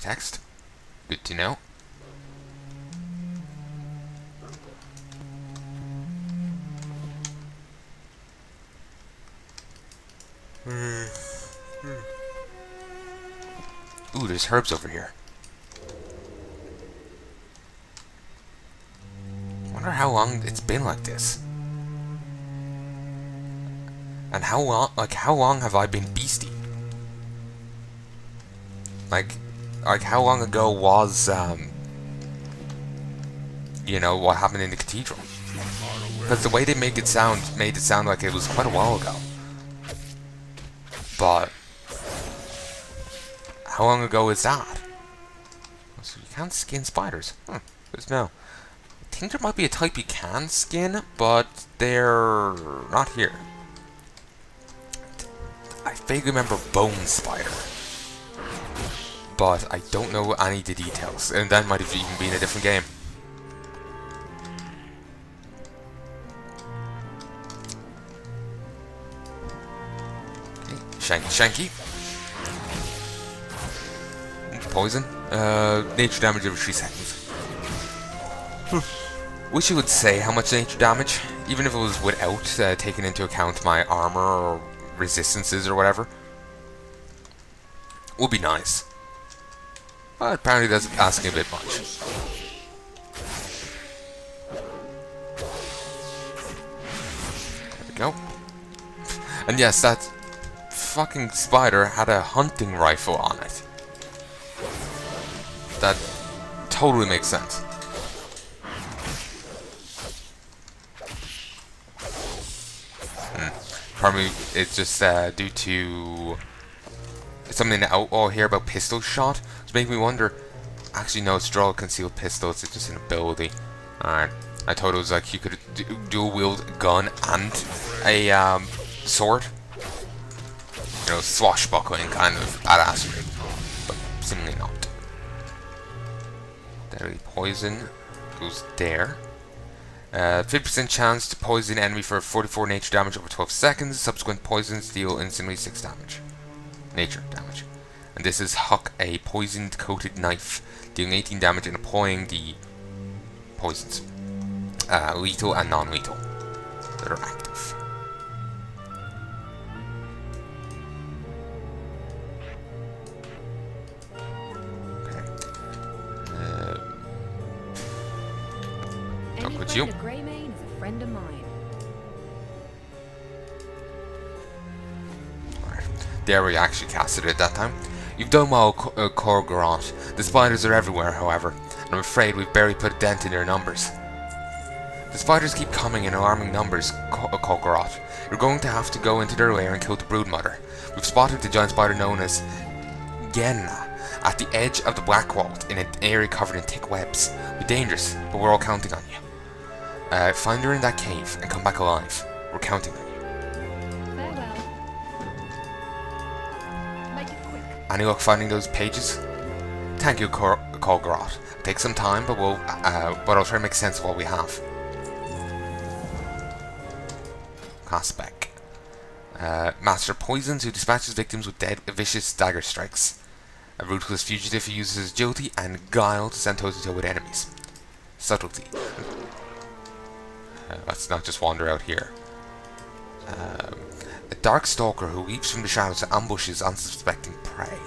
hypertext. Good to know. Hmm. Ooh, there's herbs over here. Wonder how long it's been like this. And how long, like, how long have I been beastie? Like, like, how long ago was, um, you know, what happened in the cathedral? Because the way they make it sound, made it sound like it was quite a while ago. But, how long ago is that? So you can't skin spiders. Hmm, good. I think there might be a type you can skin, but they're not here. I vaguely remember Bone Spider. But I don't know any of the details, and that might have even been a different game. Shanky Shanky. Poison. Uh, nature damage every 3 seconds. Wish you would say how much nature damage, even if it was without uh, taking into account my armor or resistances or whatever. Would be nice. But apparently that's asking a bit much. There we go. And yes, that fucking spider had a hunting rifle on it. That totally makes sense. Probably it's just uh, due to something in the outlaw here about pistol shot. It's making me wonder. Actually, no, it's draw concealed pistols. It's just an ability. Alright. I thought it was like you could dual wield a gun and a um, sword. You know, swashbuckling kind of badassery. But seemingly not. Deadly poison goes there. 50% uh, chance to poison enemy for 44 nature damage over 12 seconds. Subsequent poisons deal instantly 6 damage. Nature damage. And this is Huck, a poisoned coated knife, dealing 18 damage and applying the poisons. Uh, lethal and non-lethal that are active. you. Greymane is a friend There we actually casted it that time. You've done well, uh, Kulgoroth. The spiders are everywhere, however, and I'm afraid we've barely put a dent in their numbers. The spiders keep coming in alarming numbers, Kulgoroth. You're going to have to go into their lair and kill the broodmother. We've spotted the giant spider known as Rygna at the edge of the Blackwald in an area covered in thick webs. Be dangerous, but we're all counting on you. Uh, find her in that cave and come back alive. We're counting on you. Any luck finding those pages? Thank you, Kulgoroth. Take some time, but we'll, uh, but I'll try to make sense of what we have. Class Uh, Master Poisons, who dispatches victims with dead, vicious dagger strikes. A ruthless fugitive who uses his agility and guile to stand toe-to-toe -to -toe with enemies. Subtlety. Uh, let's not just wander out here. Um, a dark stalker who leaps from the shadows and ambushes unsuspecting prey.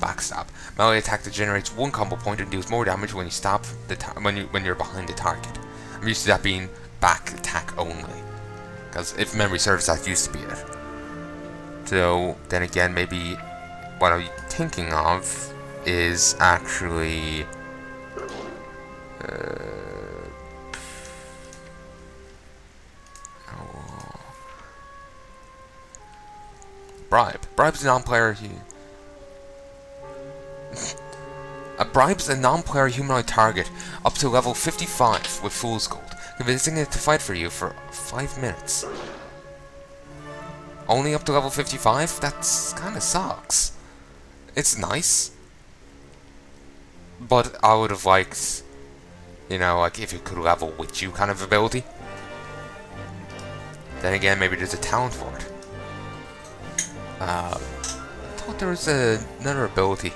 Backstab. Melee attack that generates one combo point and deals more damage when you stab the when you when you're behind the target. I'm used to that being back attack only. Because if memory serves, that used to be it. So then again, maybe what I'm thinking of is actually. Uh, bribe. Bribe's a non-player. a bribe's a non-player humanoid target up to level 55 with Fool's Gold, convincing it to fight for you for 5 minutes. Only up to level 55? That's kinda sucks. It's nice. But I would have liked, you know, like if it could level with you kind of ability. Then again, maybe there's a talent for it. Uh, I thought there was another ability.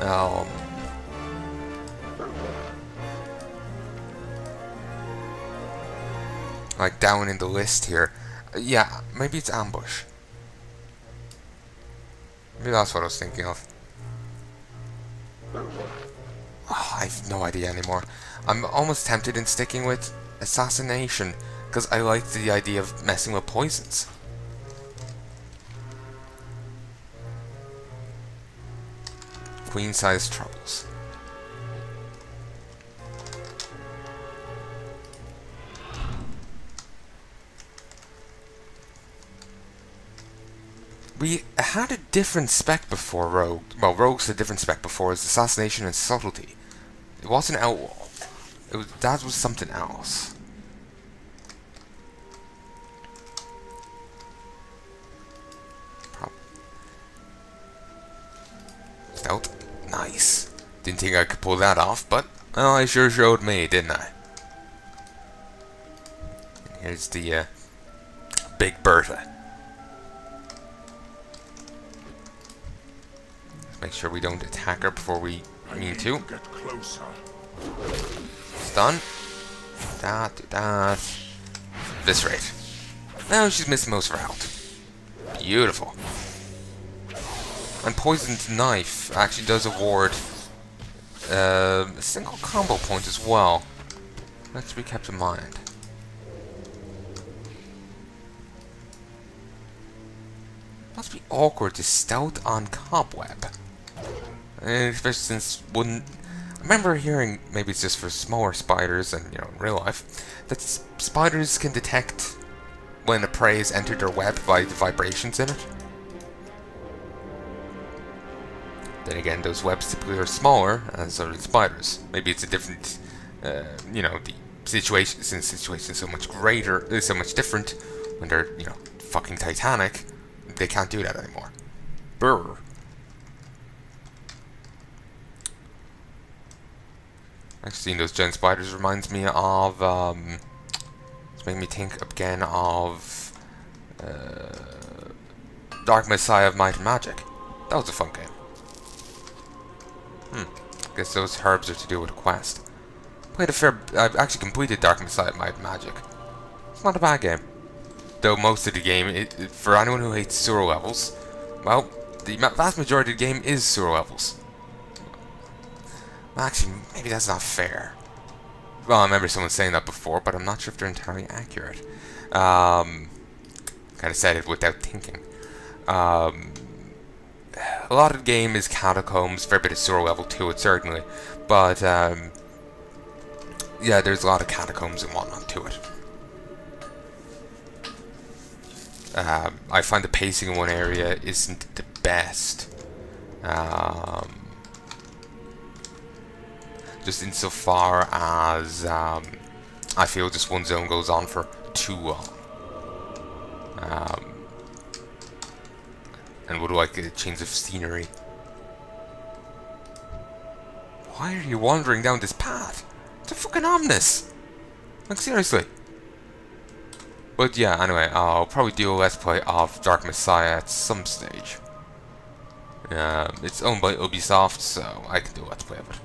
Um, like down in the list here. Yeah, maybe it's ambush. Maybe that's what I was thinking of. Oh, I have no idea anymore. I'm almost tempted in sticking with assassination because I like the idea of messing with poisons. Queen size troubles. We had a different spec before Rogue. Well, Rogue's a different spec before. It's assassination and subtlety. It wasn't outlaw. It was that was something else. Didn't think I could pull that off, but well, I sure showed me, didn't I? Here's the uh, Big Bertha. Make sure we don't attack her before we need to. Get closer. Stun. That, do that. This rate. Now she's missing most of her health. Beautiful. And Poisoned Knife actually does award uh, a single combo point as well. That's to be kept in mind. Must be awkward to stealth on Cobweb. And especially since wouldn't I remember hearing maybe it's just for smaller spiders and you know in real life that spiders can detect when a prey has entered their web by the vibrations in it. Then again, those webs typically are smaller, as are the spiders. Maybe it's a different, uh, you know, the situation since the situation is so much greater, is so much different when they're you know fucking Titanic. They can't do that anymore. Brr. Actually, seeing those giant spiders reminds me of, um, it's making me think again of, uh, Dark Messiah of Might and Magic. That was a fun game. Guess those herbs are to do with a quest. Played a fair, I've actually completed Dark Messiah Might Magic. It's not a bad game. Though most of the game, it, it- for anyone who hates sewer levels, well, the vast majority of the game is sewer levels. Actually, maybe that's not fair. Well, I remember someone saying that before, but I'm not sure if they're entirely accurate. Um, kind of said it without thinking. Um, a lot of the game is catacombs, fair bit of sewer level to it, certainly. But, um, yeah, there's a lot of catacombs and whatnot to it. Um, I find the pacing in one area isn't the best. Um, just insofar as um, I feel just one zone goes on for too long. Um, like a change of scenery. Why are you wandering down this path? It's a fucking ominous. Like seriously. But yeah, anyway, I'll probably do a let's play of Dark Messiah at some stage. Um, it's owned by Ubisoft, so I can do a let's play of it.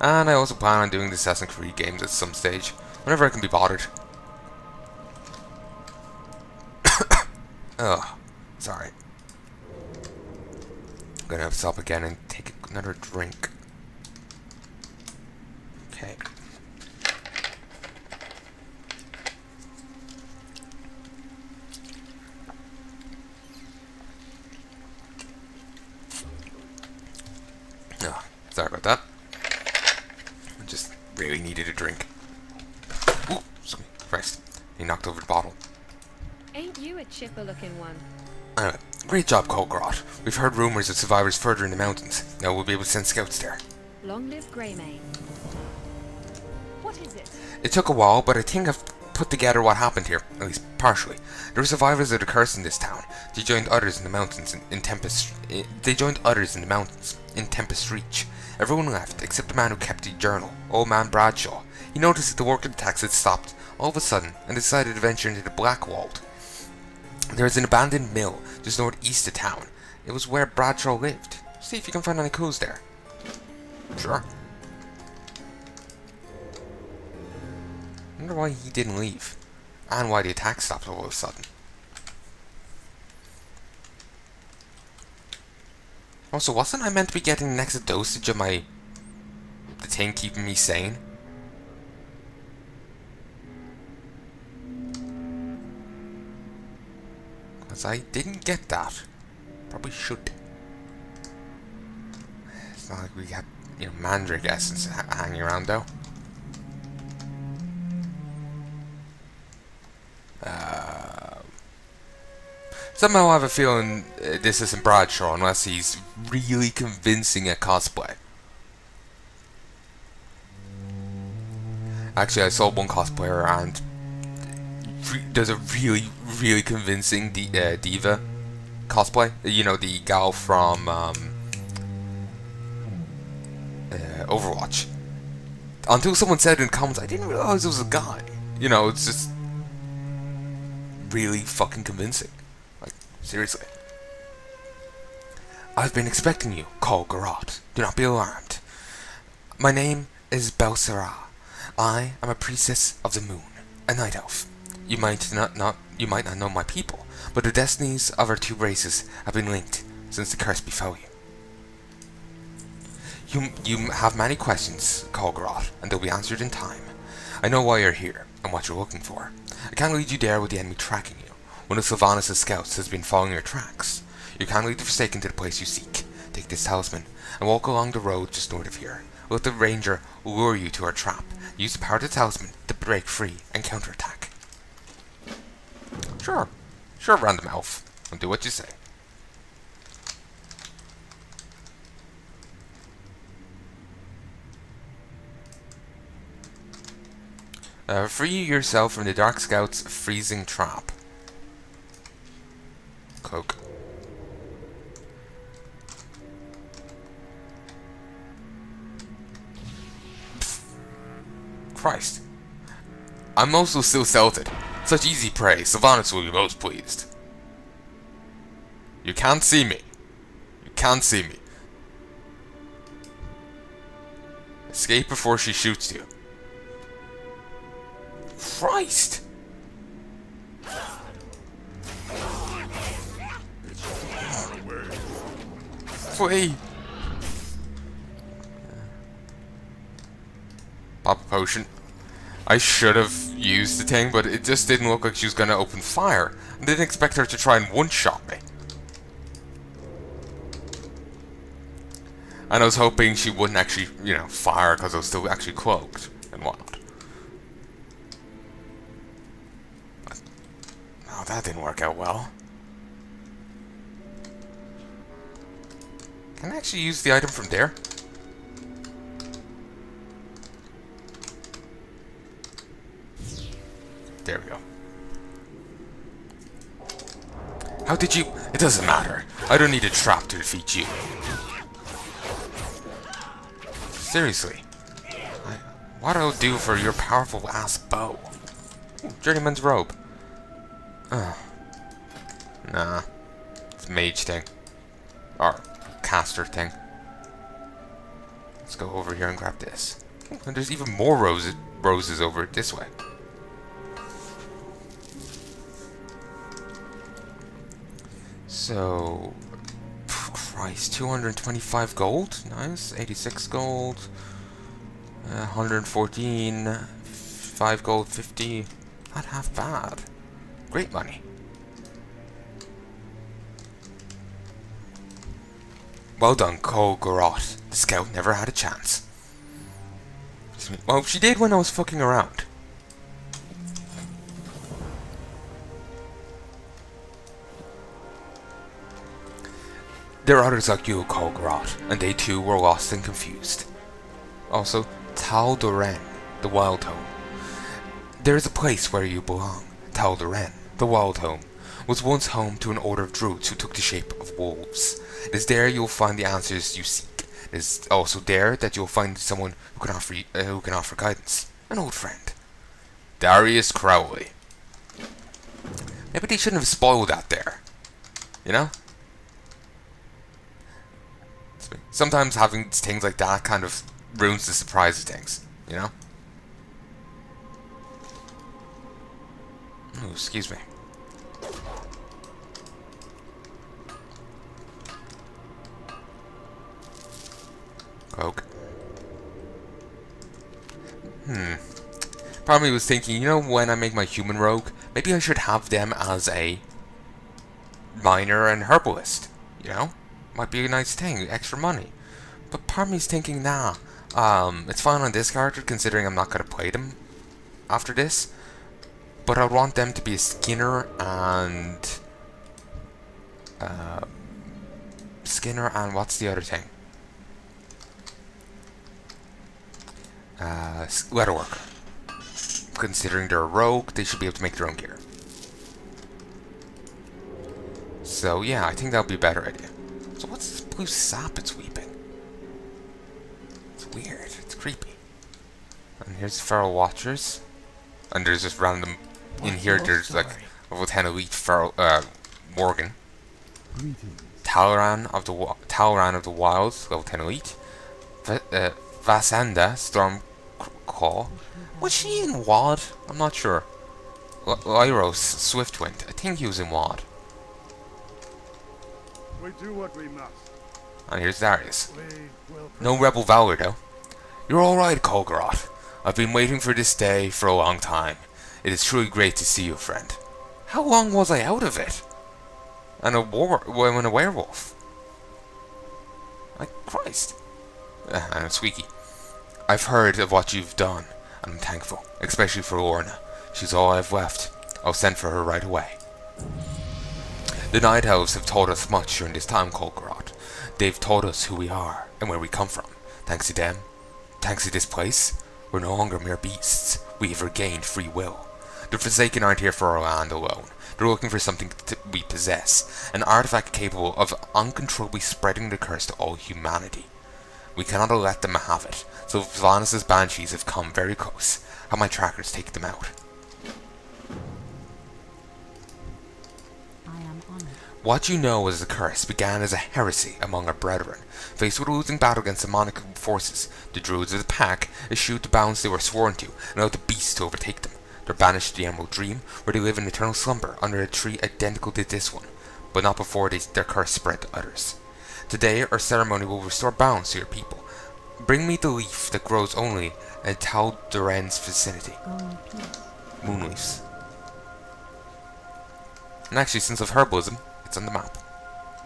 And I also plan on doing the Assassin's Creed games at some stage, whenever I can be bothered. Ugh, sorry. Gonna stop again and take another drink. Okay. Oh, sorry about that. I just really needed a drink. Ooh, Christ. He knocked over the bottle. Ain't you a chipper looking one? Anyway, great job, Kulgoroth. We've heard rumors of survivors further in the mountains. Now we'll be able to send scouts there. Long live Greymane. What is it? It took a while, but I think I've put together what happened here, at least partially. There were survivors of the curse in this town. They joined others in the mountains in, in Tempest. i they joined others in the mountains in Tempest Reach. Everyone left except the man who kept the journal, old man Bradshaw. He noticed that the work of the tax had stopped all of a sudden and decided to venture into the Blackwald. There is an abandoned mill just northeast of town. It was where Bradshaw lived. See if you can find any clues there. Sure. wonder why he didn't leave. And why the attack stopped all of a sudden. Also, wasn't I meant to be getting next dosage of my... the thing keeping me sane? Because I didn't get that. Probably should. It's not like we got, you know, Mandrake Essence ha hanging around, though. Uh, somehow I have a feeling uh, this isn't Bradshaw unless he's really convincing at cosplay. Actually, I saw one cosplayer and does a really, really convincing D uh, D.Va cosplay. You know, the gal from um, uh, Overwatch. Until someone said in comments, I didn't realize it was a guy. You know, it's just really fucking convincing. Like, seriously. I've been expecting you, Kulgoroth. Do not be alarmed. My name is Belrysa. I am a priestess of the moon, a night elf. You might not, not you might not know my people, but the destinies of our two races have been linked since the curse befell you. You, you have many questions, Call and they'll be answered in time. I know why you're here, and what you're looking for. I can't lead you there with the enemy tracking you. One of Sylvanas' scouts has been following your tracks. You can't lead the Forsaken to the place you seek. Take this talisman, and walk along the road just north of here. Let the ranger lure you to our trap. Use the power of the talisman to break free and counterattack. Sure. Sure, random elf. I'll do what you say. Uh, free yourself from the Dark Scout's freezing trap. Cloak. Christ. I'm also still selted. Such easy prey, Sylvanas will be most pleased. You can't see me. You can't see me. Escape before she shoots you. Christ! Flee! Pop a potion. I should have used the thing, but it just didn't look like she was going to open fire. I didn't expect her to try and one-shot me. And I was hoping she wouldn't actually, you know, fire because I was still actually cloaked and whatnot. Oh, that didn't work out well. Can I actually use the item from there? There we go. How did you... It doesn't matter. I don't need a trap to defeat you. Seriously. What do I do for your powerful ass bow? Journeyman's robe. Uh, nah. It's mage thing. Or caster thing. Let's go over here and grab this. And there's even more roses, roses over this way. So, Christ, 225 gold, nice, 86 gold, uh, 114, 5 gold, 50, not half bad, great money. Well done, Kulgoroth. The scout never had a chance. Well, she did when I was fucking around. There are others like you Kulgoroth, and they too were lost and confused. Also, Tal'doren, the Wild Home. There is a place where you belong. Tal'doren, the Wild Home, was once home to an order of druids who took the shape of wolves. It is there you'll find the answers you seek. It is also there that you'll find someone who can offer you, uh, who can offer guidance, an old friend. Darius Crowley. Maybe they shouldn't have spoiled that there. You know? Me. Sometimes having things like that kind of ruins the surprise of things, you know? Ooh, excuse me. Coke. Hmm. Probably was thinking, you know, when I make my human rogue, maybe I should have them as a miner and herbalist. You know? Might be a nice thing, extra money. But part of me's thinking, nah, um, it's fine on this character considering I'm not going to play them after this. But I want them to be a Skinner and... Uh, Skinner and what's the other thing? Uh, Leatherworker. Considering they're a rogue, they should be able to make their own gear. So yeah, I think that'll be a better idea. So what's this blue sap it's weeping? It's weird. It's creepy. And here's Feral Watchers. And there's just random... In here there's like level 10 elite Feral... Uh, Worgen. Talran of the Talran of the Wilds, level 10 elite. V uh, Vassandra, Storm Call. Was she in WoD? I'm not sure. L Lyros, Swiftwind. I think he was in WoD. We do what we must. And here's Darius. No Rebel Valor, though. You're alright, Kulgoroth. I've been waiting for this day for a long time. It is truly great to see you, friend. How long was I out of it? And a war, and a werewolf. Like Christ. Uh, a squeaky. I've heard of what you've done, and I'm thankful, especially for Lorna. She's all I've left. I'll send for her right away. The Night Elves have taught us much during this time, Kulgoroth. They've taught us who we are and where we come from. Thanks to them, thanks to this place, we're no longer mere beasts. We have regained free will. The Forsaken aren't here for our land alone. They're looking for something that we possess, an artifact capable of uncontrollably spreading the curse to all humanity. We cannot let them have it, so Sylvanas' banshees have come very close. Have my trackers take them out. What you know as the curse began as a heresy among our brethren. Faced with a losing battle against demonic forces, the druids of the pack eschewed the bounds they were sworn to and allowed the beasts to overtake them. They're banished to the Emerald Dream, where they live in eternal slumber under a tree identical to this one, but not before they, their curse spread to others. Today, our ceremony will restore balance to your people. Bring me the leaf that grows only in Tal'doren's vicinity. Mm-hmm. Moonleaves. And actually, since of herbalism, on the map.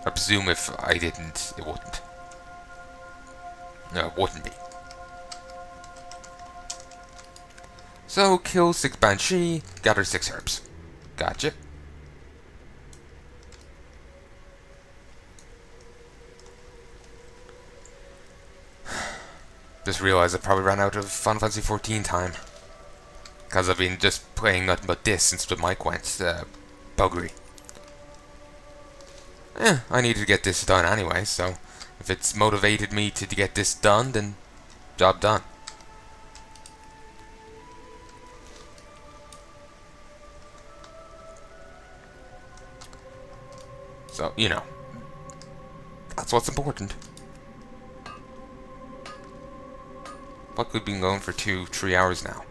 I presume if I didn't, it wouldn't. No, it wouldn't be. So, kill 6 Banshee, gather 6 herbs. Gotcha. Just realized I probably ran out of Final Fantasy 14 time. Because I've been just playing nothing but this since the mic went uh, buggery. Eh, I needed to get this done anyway, so if it's motivated me to, to get this done, then job done. So, you know, that's what's important. But we've been going for two, three hours now.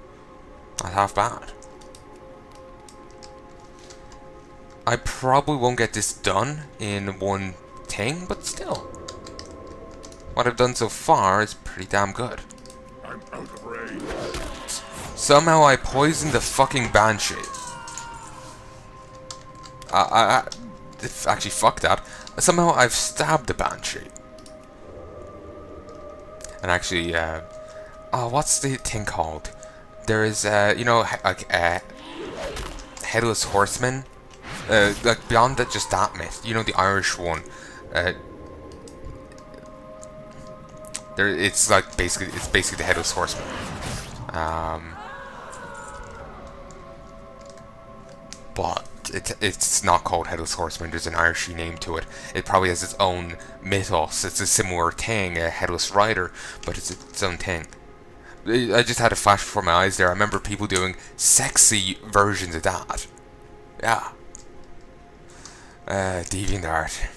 Not half bad. I probably won't get this done in one thing, but still. What I've done so far is pretty damn good. I'm out of range. Somehow I poisoned the fucking Banshee. I, I, I actually, fuck that. Somehow I've stabbed the Banshee. And actually, uh, oh, what's the thing called? There is, uh, you know, like, uh, Headless Horseman uh, like beyond that, just that myth. You know, the Irish one. Uh, there, it's like basically, it's basically the headless horseman. Um, but it, it's not called headless horseman. There's an Irishy name to it. It probably has its own mythos. It's a similar thing, a headless rider, but it's its own thing. I just had a flash before my eyes there. I remember people doing sexy versions of that. Yeah. Uh, DeviantArt.